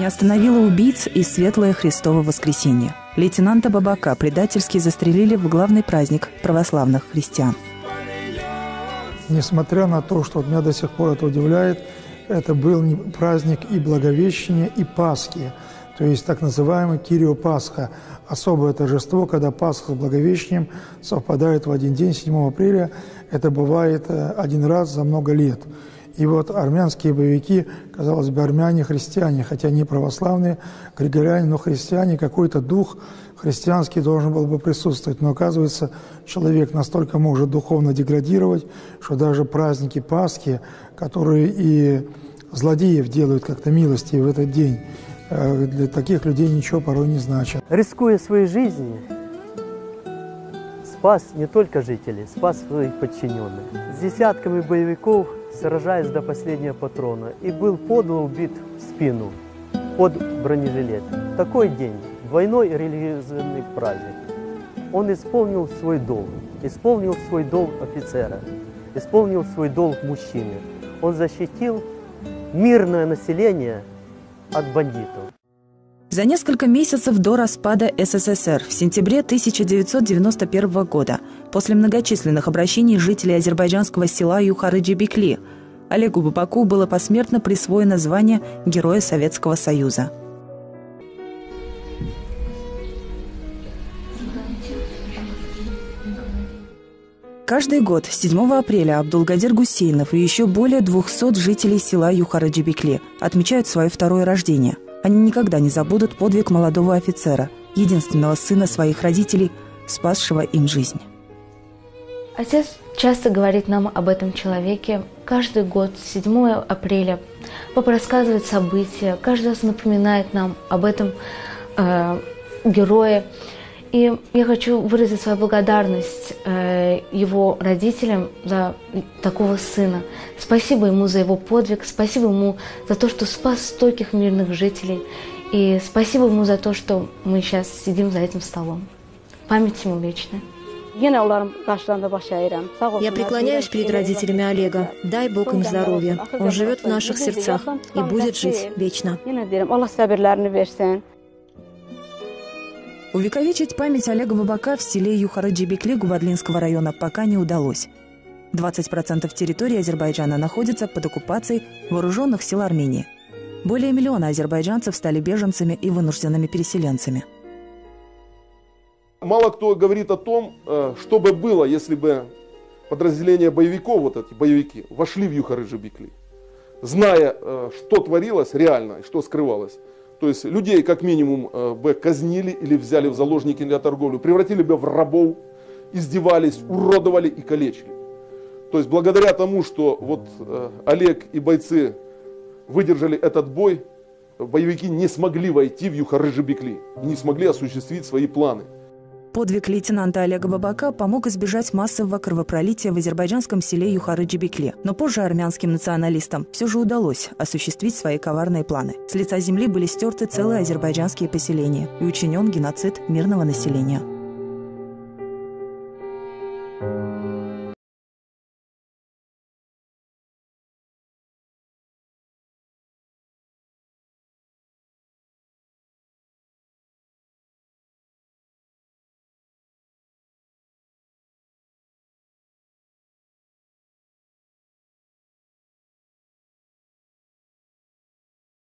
Не остановило убийц и светлое Христово воскресенье. Лейтенанта Бабака предательски застрелили в главный праздник православных христиан. Несмотря на то, что меня до сих пор это удивляет, это был праздник и Благовещения, и Пасхи, то есть так называемый Кирио Пасха, особое торжество, когда Пасха с Благовещением совпадают в один день, 7 апреля. Это бывает э, один раз за много лет. И вот армянские боевики, казалось бы, армяне христиане, хотя не православные, григориане, но христиане, какой-то дух христианский должен был бы присутствовать. Но оказывается, человек настолько может духовно деградировать, что даже праздники Пасхи, которые и злодеев делают как-то милости в этот день, э, для таких людей ничего порой не значит. Рискуя своей жизнью, спас не только жителей, спас своих подчиненных. С десятками боевиков – сражаясь до последнего патрона, и был подло убит в спину под бронежилет. Такой день, двойной религиозный праздник. Он исполнил свой долг, исполнил свой долг офицера, исполнил свой долг мужчины. Он защитил мирное население от бандитов. За несколько месяцев до распада СССР в сентябре 1991 года, после многочисленных обращений жителей азербайджанского села Юхары-Джибекли, Олегу Бабаку было посмертно присвоено звание Героя Советского Союза. Каждый год 7 апреля Абдулгадир Гусейнов и еще более 200 жителей села Юхара-Джибекли отмечают свое второе рождение – они никогда не забудут подвиг молодого офицера, единственного сына своих родителей, спасшего им жизнь. Отец часто говорит нам об этом человеке. Каждый год, 7 апреля, папа рассказывает события, каждый раз напоминает нам об этом э, герое. И я хочу выразить свою благодарность э, его родителям за такого сына. Спасибо ему за его подвиг, спасибо ему за то, что спас стольких мирных жителей. И спасибо ему за то, что мы сейчас сидим за этим столом. Память ему вечная. Я преклоняюсь перед родителями Олега. Дай Бог им здоровья. Он живет в наших сердцах и будет жить вечно. Увековечить память Олега Бабака в селе Юхара-Джибекли Губадлинского района пока не удалось. 20% территории Азербайджана находится под оккупацией вооруженных сил Армении. Более миллиона азербайджанцев стали беженцами и вынужденными переселенцами. Мало кто говорит о том, э, что бы было, если бы подразделения боевиков, вот эти боевики, вошли в Юхары-Джибекли, зная, э, что творилось реально и что скрывалось. То есть людей как минимум э, бы казнили или взяли в заложники для торговли, превратили бы в рабов, издевались, уродовали и калечили. То есть благодаря тому, что вот Олег и бойцы выдержали этот бой, боевики не смогли войти в Юхарыжи-Бекли, не смогли осуществить свои планы. Подвиг лейтенанта Олега Бабака помог избежать массового кровопролития в азербайджанском селе Юхары-Джибекли. Но позже армянским националистам все же удалось осуществить свои коварные планы. С лица земли были стерты целые азербайджанские поселения и учинен геноцид мирного населения.